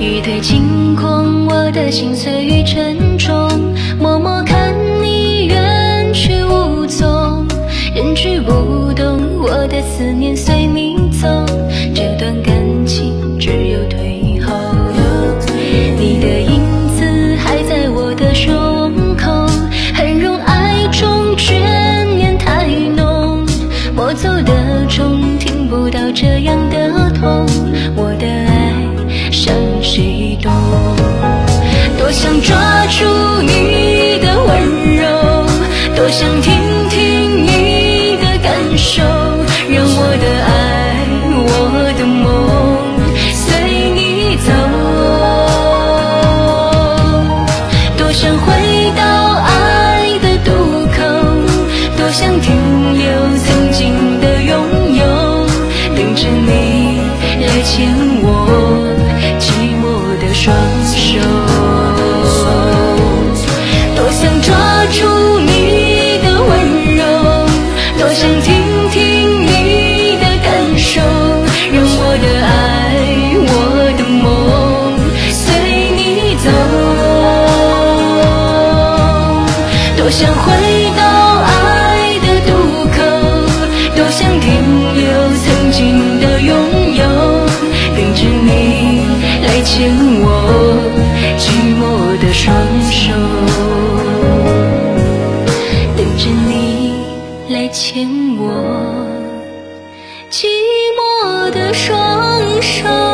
雨退晴空，我的心碎与沉重，默默看你远去无踪，人去不动，我的思念随你走，这段感情只有退后。你的影子还在我的胸口，很容爱中眷恋太浓，我走的钟听不到这样的痛，我的手，让我的爱，我的梦随你走。多想回到爱的渡口，多想停留曾经的拥有，等着你来牵我寂寞的双手。多想抓住你的温柔，多想多想回到爱的渡口，多想停留曾经的拥有，等着你来牵我寂寞的双手，等着你来牵我寂寞的双手。